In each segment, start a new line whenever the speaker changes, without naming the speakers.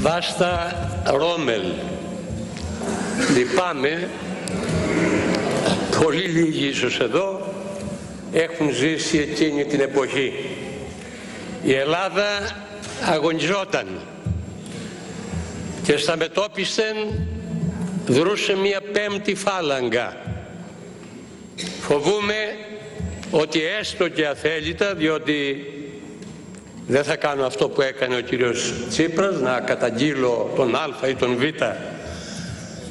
Βάστα Ρόμελ. Λυπάμαι, πολύ λίγοι ίσως εδώ έχουν ζήσει εκείνη την εποχή. Η Ελλάδα αγωνιζόταν και στα μετώπισθεν δρούσε μια πέμπτη φάλαγγα. Φοβούμε ότι έστω και αθέλητα, διότι δεν θα κάνω αυτό που έκανε ο κύριος Τσίπρας, να καταγγείλω τον Α ή τον Β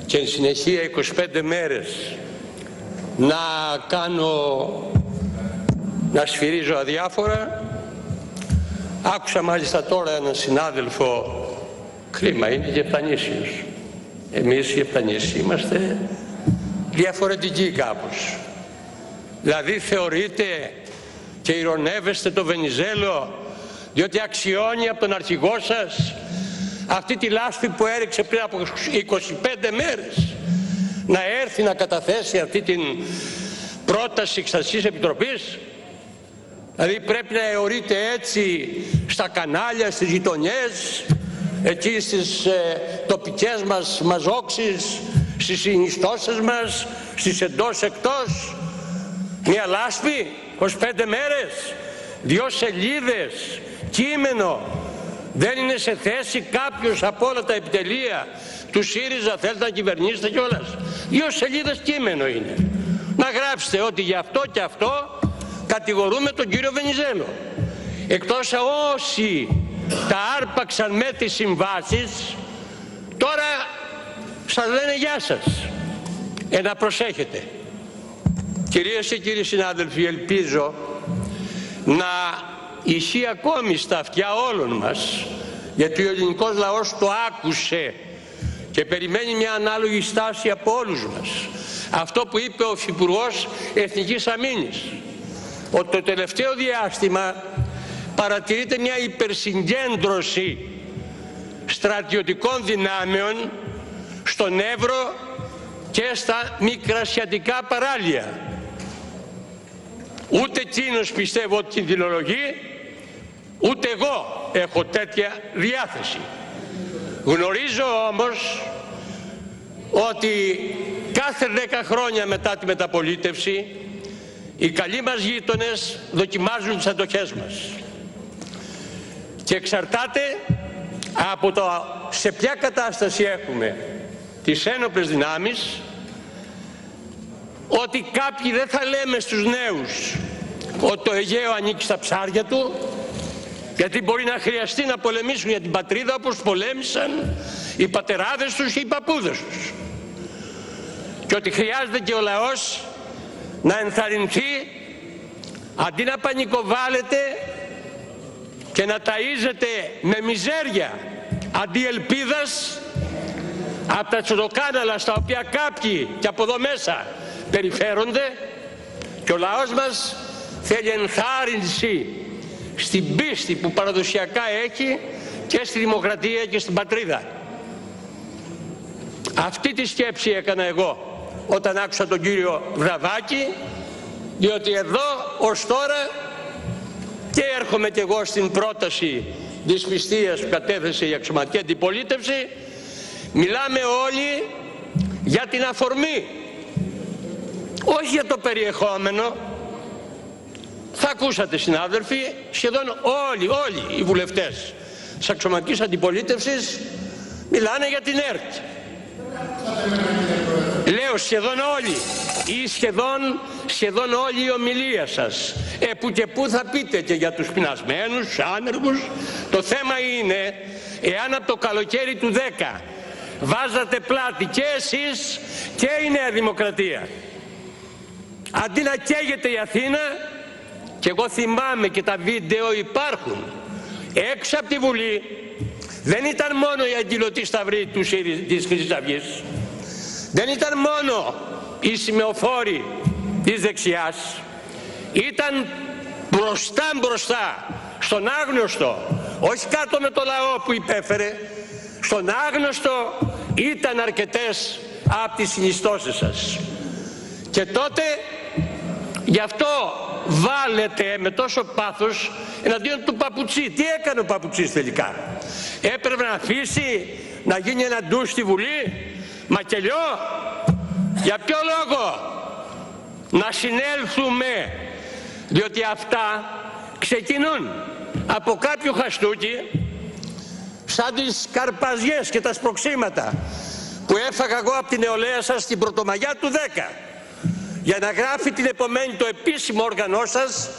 και εν συνεχεία 25 μέρες να κάνω, να σφυρίζω αδιάφορα. Άκουσα μάλιστα τώρα έναν συνάδελφο, κρίμα είναι γεπτανήσιος. Εμείς οι γεπτανήσιοι είμαστε διαφορετικοί κάπως. Δηλαδή θεωρείτε και ηρωνεύεστε το Βενιζέλο διότι αξιώνει από τον αρχηγό σας αυτή τη λάσπη που έριξε πριν από 25 μέρες. Να έρθει να καταθέσει αυτή την πρόταση εξαστικής επιτροπής. Δηλαδή πρέπει να αιωρείται έτσι στα κανάλια, στις γειτονιές εκεί στις ε, τοπικές μας μαζόξεις στις συνιστώσεις μας στις εντός εκτός. Μια λάσπη 25 μέρες δυο σελίδες κείμενο δεν είναι σε θέση κάποιος από όλα τα επιτελεία του ΣΥΡΙΖΑ θέλετε να κυβερνήσετε κιόλας. Δύο σελίδες κείμενο είναι. Να γράψετε ότι γι' αυτό και αυτό κατηγορούμε τον κύριο Βενιζέλο. Εκτός όσοι τα άρπαξαν με τις συμβάσεις τώρα σας λένε γεια σας. Ε, να προσέχετε. Κυρίες και κύριοι συνάδελφοι, ελπίζω να ισχύει ακόμη στα αυτιά όλων μας γιατί ο ελληνικός λαός το άκουσε και περιμένει μια ανάλογη στάση από όλους μας. Αυτό που είπε ο Υφυπουργός Εθνικής Αμήνης ότι το τελευταίο διάστημα παρατηρείται μια υπερσυγκέντρωση στρατιωτικών δυνάμεων στον Εύρο και στα μικρασιατικά παράλια. Ούτε εκείνος πιστεύω ότι την δηλολογεί, ούτε εγώ έχω τέτοια διάθεση. Γνωρίζω όμως ότι κάθε δέκα χρόνια μετά τη μεταπολίτευση οι καλοί μας γείτονες δοκιμάζουν τις αντοχές μας. Και εξαρτάται από το σε ποια κατάσταση έχουμε τις ένοπλες δυνάμεις ότι κάποιοι δεν θα λέμε στους νέους ότι το Αιγαίο ανήκει στα ψάρια του γιατί μπορεί να χρειαστεί να πολεμήσουν για την πατρίδα όπως πολέμησαν οι πατεράδες τους ή οι παππούδες τους. Και ότι χρειάζεται και ο λαός να ενθαρρυνθεί αντί να πανικοβάλλεται και να ταΐζεται με μιζέρια αντί ελπίδας από τα τσοτοκάναλα στα οποία κάποιοι και από εδώ μέσα περιφέρονται και ο λαός μας θέλει ενθάρρυνση στην πίστη που παραδοσιακά έχει και στη δημοκρατία και στην πατρίδα. Αυτή τη σκέψη έκανα εγώ όταν άκουσα τον κύριο Βραβάκη διότι εδώ ως τώρα και έρχομαι και εγώ στην πρόταση της πιστείας που κατέθεσε η αξιωματική αντιπολίτευση μιλάμε όλοι για την αφορμή όχι για το περιεχόμενο θα ακούσατε συνάδελφοι σχεδόν όλοι, όλοι οι βουλευτές της αξιωματικής αντιπολίτευσης μιλάνε για την ΕΡΤ. Λέω σχεδόν όλοι ή σχεδόν, σχεδόν όλη η ομιλία σας. Ε, που και που θα πείτε και για τους πεινασμένους, άνεργους. Το θέμα είναι εάν από το καλοκαίρι του 10 βάζατε πλάτη και εσείς και η Νέα Δημοκρατία αντί να καίγεται η Αθήνα και εγώ θυμάμαι και τα βίντεο υπάρχουν. Έξω από τη Βουλή δεν ήταν μόνο η αγκυλωτή σταυρή του, της Χρυσής Αυγής. Δεν ήταν μόνο οι σημεοφόροι της δεξιάς. Ήταν μπροστά μπροστά στον άγνωστο όχι κάτω με το λαό που υπέφερε στον άγνωστο ήταν αρκετές από τις συνιστώσεις σας. Και τότε γι' αυτό βάλετε με τόσο πάθος εναντίον του Παπουτσί τι έκανε ο Παπουτσής τελικά; Έπρεπε να αφήσει να γίνει ένα ντου στη Βουλή, μακελιό. Για ποιο λόγο; Να συνέλθουμε, διότι αυτά ξεκινούν από κάποιο χαστούκι σαν τις καρπαζιές και τα σπροξήματα που έφαγα εγώ από την νεολαία σας στην Πρωτομαγιά του 10 για να γράφει την επομένη το επίσημο όργανό σας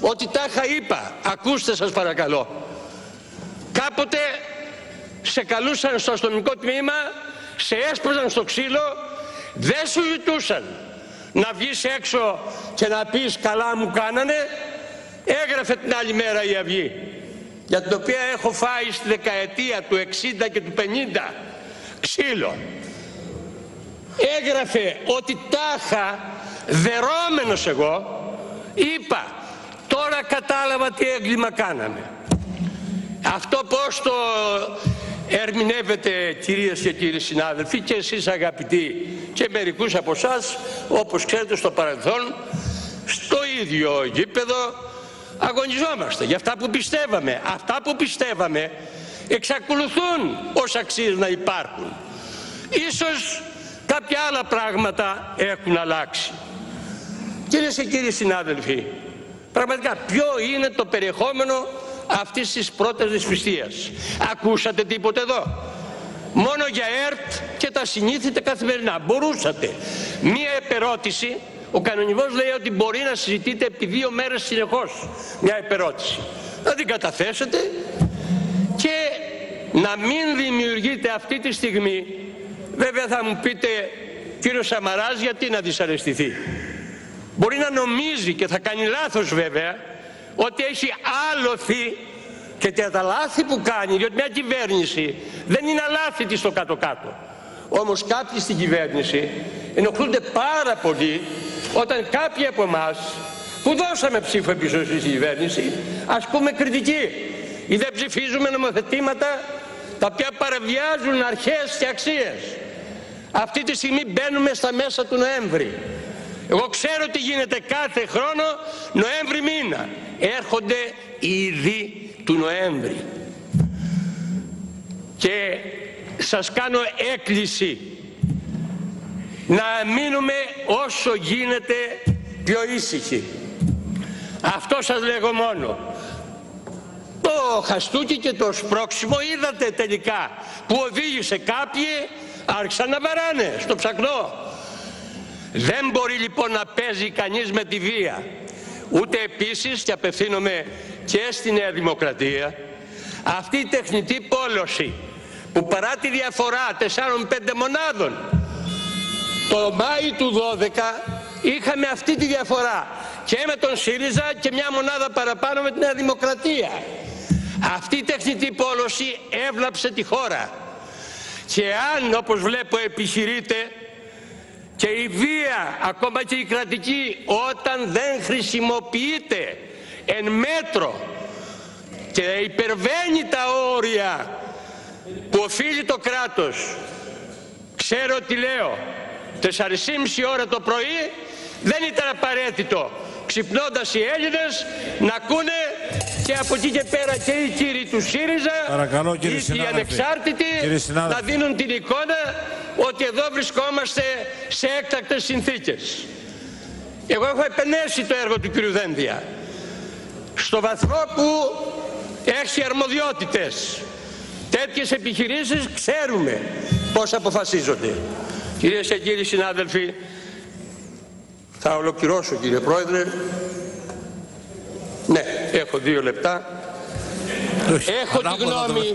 ότι τάχα είπα, ακούστε σας παρακαλώ. Κάποτε σε καλούσαν στο αστυνομικό τμήμα, σε έσπρωζαν στο ξύλο, δεν σου ζητούσαν να βγεις έξω και να πεις καλά μου κάνανε, έγραφε την άλλη μέρα η Αυγή, για την οποία έχω φάει στη δεκαετία του 60 και του 50 ξύλο. Έγραφε ότι τάχα δερόμενος εγώ είπα τώρα κατάλαβα τι έγκλημα κάναμε αυτό πως το ερμηνεύετε κυρίες και κύριοι συνάδελφοι και εσείς αγαπητοί και μερικούς από εσάς, όπως ξέρετε στο παρελθόν στο ίδιο γήπεδο αγωνιζόμαστε. Για αυτά που πιστεύαμε αυτά που πιστεύαμε εξακολουθούν ως αξίες να υπάρχουν. Ίσως κάποια άλλα πράγματα έχουν αλλάξει Κυρίες και κύριοι συνάδελφοι, πραγματικά ποιο είναι το περιεχόμενο αυτής της πρώτης δυσπιστίας; Ακούσατε τίποτε εδώ; Μόνο για ΕΡΤ και τα συνήθιτε καθημερινά. Μπορούσατε. Μία επερώτηση, ο κανονισμός λέει ότι μπορεί να συζητείτε επί δύο μέρες συνεχώς μια επερώτηση. Να την καταθέσετε και να μην δημιουργείτε αυτή τη στιγμή, βέβαια θα μου πείτε κύριο Σαμαράς γιατί να δυσαρεστηθεί; Μπορεί να νομίζει και θα κάνει λάθος βέβαια ότι έχει άλοθη και τα λάθη που κάνει, διότι μια κυβέρνηση δεν είναι λάθη της στο κάτω-κάτω. Όμως κάποιοι στην κυβέρνηση ενοχλούνται πάρα πολύ όταν κάποιοι από εμάς που δώσαμε ψήφο πίσω στην κυβέρνηση ας πούμε κριτική ή δεν ψηφίζουμε νομοθετήματα τα οποία παραβιάζουν αρχές και αξίες. Αυτή τη στιγμή μπαίνουμε στα μέσα του Νοέμβρη. Εγώ ξέρω τι γίνεται κάθε χρόνο Νοέμβρη μήνα. Έρχονται οι ειδοί του Νοέμβρη. Και σας κάνω έκκληση να μείνουμε όσο γίνεται πιο ήσυχοι. Αυτό σας λέγω μόνο. Το χαστούκι και το σπρώξιμο είδατε τελικά που οδήγησε κάποιοι άρχισαν να βαράνε στο ψακνό δεν μπορεί λοιπόν να παίζει κανείς με τη βία. Ούτε επίσης, και απευθύνομαι και στη Νέα Δημοκρατία, αυτή η τεχνητή πόλωση που παρά τη διαφορά 4-5 μονάδων το Μάη του 12 είχαμε αυτή τη διαφορά και με τον ΣΥΡΙΖΑ και μια μονάδα παραπάνω με τη Νέα Δημοκρατία. Αυτή η τεχνητή πόλωση έβλαψε τη χώρα και αν όπως βλέπω επιχειρείται και η βία ακόμα και η κρατική όταν δεν χρησιμοποιείται εν μέτρο και υπερβαίνει τα όρια που οφείλει το κράτος ξέρω τι λέω. 4,5 ώρα το πρωί δεν ήταν απαραίτητο ξυπνώντας οι Έλληνες να ακούνε και από εκεί και πέρα και οι κύριοι του ΣΥΡΙΖΑ
Παρακαλώ,
ή οι ανεξάρτητοι να δίνουν την εικόνα ότι εδώ βρισκόμαστε σε έκτακτες συνθήκες. Εγώ έχω επενέσει το έργο του κ. Δένδια στο βαθμό που έχει αρμοδιότητες. Τέτοιες επιχειρήσεις ξέρουμε πώς αποφασίζονται. Κυρίες και κύριοι συνάδελφοι, θα ολοκληρώσω κύριε Πρόεδρε. Ναι, έχω δύο λεπτά. Έχω τη γνώμη,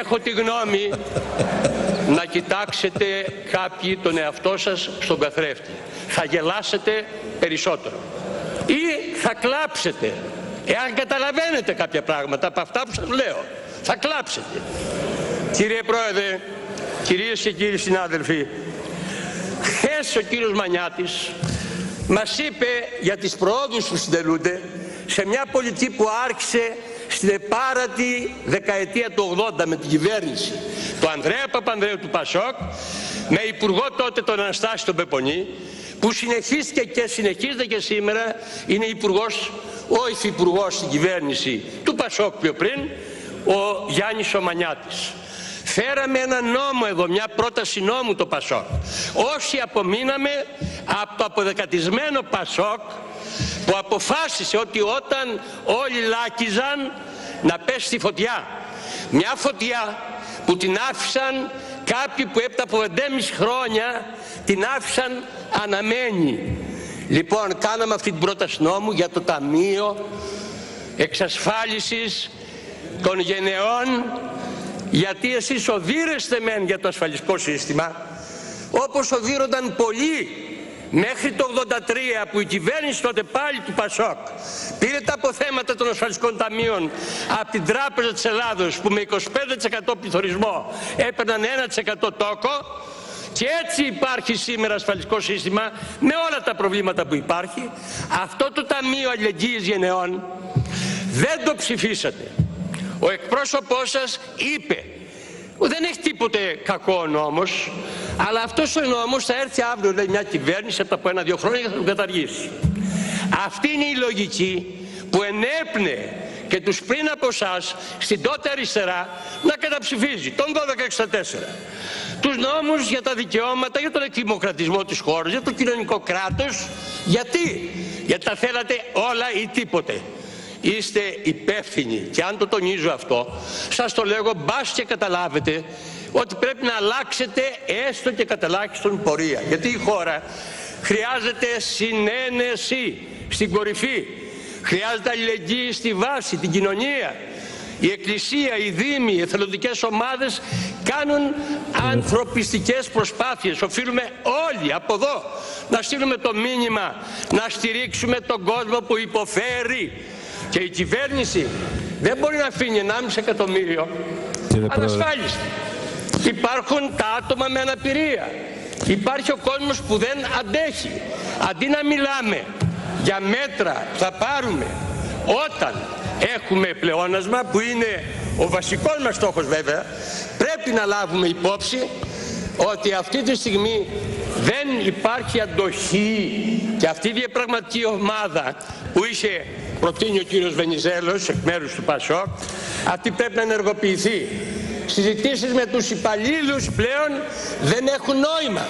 έχω τη γνώμη να κοιτάξετε κάποιοι τον εαυτό σας στον καθρέφτη. Θα γελάσετε περισσότερο. Ή θα κλάψετε. Εάν καταλαβαίνετε κάποια πράγματα από αυτά που σας λέω. Θα κλάψετε. Κύριε Πρόεδρε, κυρίες και κύριοι συνάδελφοι, χθες ο κύριος Μανιάτης μας είπε για τις προόδους που συντελούνται σε μια πολιτική που άρχισε στην επάρατη δεκαετία του 80 με την κυβέρνηση του Ανδρέα Παπανδρέου του Πασόκ με υπουργό τότε τον Αναστάση τον Πεπονή που συνεχίστηκε και συνεχίζεται και σήμερα είναι υπουργός, ο υφυπουργός στην κυβέρνηση του Πασόκ πιο πριν ο Γιάννης Σομανιάτης. Φέραμε ένα νόμο εδώ, μια πρόταση νόμου το Πασόκ. Όσοι απομείναμε από το αποδεκατισμένο Πασόκ που αποφάσισε ότι όταν όλοι λάκιζαν να πέσει στη φωτιά. Μια φωτιά που την άφησαν κάποιοι που έπειτα από 5,5 χρόνια την άφησαν αναμένη. Λοιπόν, κάναμε αυτή την πρόταση νόμου για το Ταμείο Εξασφάλισης των Γενεών γιατί εσείς οδύρεστε μεν για το ασφαλιστικό σύστημα όπως οδύρονταν πολλοί μέχρι το 83 που η κυβέρνηση τότε πάλι του Πασόκ πήρε τα αποθέματα των ασφαλιστικών ταμείων από την Τράπεζα της Ελλάδος που με 25% πληθωρισμό έπαιρναν 1% τόκο και έτσι υπάρχει σήμερα ασφαλιστικό σύστημα με όλα τα προβλήματα που υπάρχει. Αυτό το Ταμείο Αλληλεγγύης Γενεών δεν το ψηφίσατε. Ο εκπρόσωπός σας είπε δεν έχει τίποτε κακό ο νόμος, αλλά αυτός ο νόμος θα έρθει αύριο, λέει μια κυβέρνηση, από από ένα-δύο χρόνια και θα τον καταργήσει. Αυτή είναι η λογική που ενέπνε και τους πριν από εσάς στην τότε αριστερά να καταψηφίζει τον 1264 τους νόμους για τα δικαιώματα, για τον εκδημοκρατισμό της χώρας, για το κοινωνικό κράτος. Γιατί; Γιατί τα θέλατε όλα ή τίποτε είστε υπεύθυνοι και αν το τονίζω αυτό σας το λέγω μπας και καταλάβετε ότι πρέπει να αλλάξετε έστω και καταλάχιστον πορεία. Γιατί η χώρα χρειάζεται συνένεση στην κορυφή. Χρειάζεται αλληλεγγύη στη βάση, την κοινωνία. Η Εκκλησία, οι Δήμοι, οι εθελοντικές ομάδες κάνουν ανθρωπιστικές προσπάθειες. Οφείλουμε όλοι από εδώ να στείλουμε το μήνυμα, να στηρίξουμε τον κόσμο που υποφέρει. Και η κυβέρνηση δεν μπορεί να αφήνει 1,5 εκατομμύριο ανασφάλιστη. Υπάρχουν τα άτομα με αναπηρία. Υπάρχει ο κόσμος που δεν αντέχει. Αντί να μιλάμε για μέτρα που θα πάρουμε όταν έχουμε πλεόνασμα που είναι ο βασικός μας στόχος βέβαια πρέπει να λάβουμε υπόψη ότι αυτή τη στιγμή δεν υπάρχει αντοχή και αυτή η διαπραγματική ομάδα που είχε προτείνει ο κύριος Βενιζέλος εκ μέρους του ΠΑΣΟΚ αυτή πρέπει να ενεργοποιηθεί συζητήσεις με τους υπαλλήλους πλέον δεν έχουν νόημα.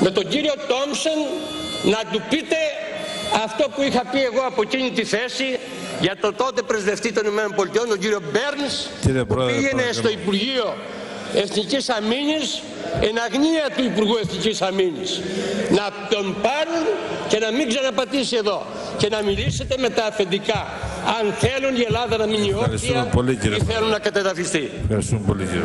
Με τον κύριο Τόμσεν να του πείτε αυτό που είχα πει εγώ από εκείνη τη θέση για το τότε πρεσβευτή των ΗΠΑ τον κύριο Μπέρνς που πήγαινε στο Υπουργείο Εθνικής Αμήνης εν αγνία του Υπουργού Εθνικής Αμήνης. Να τον πάρουν και να μην ξαναπατήσει εδώ και να μιλήσετε με τα αφεντικά αν θέλουν η Ελλάδα να μείνει όρθια ή θέλουν να κατεδαφιστεί.
Ευχαριστούμε πολύ κύριε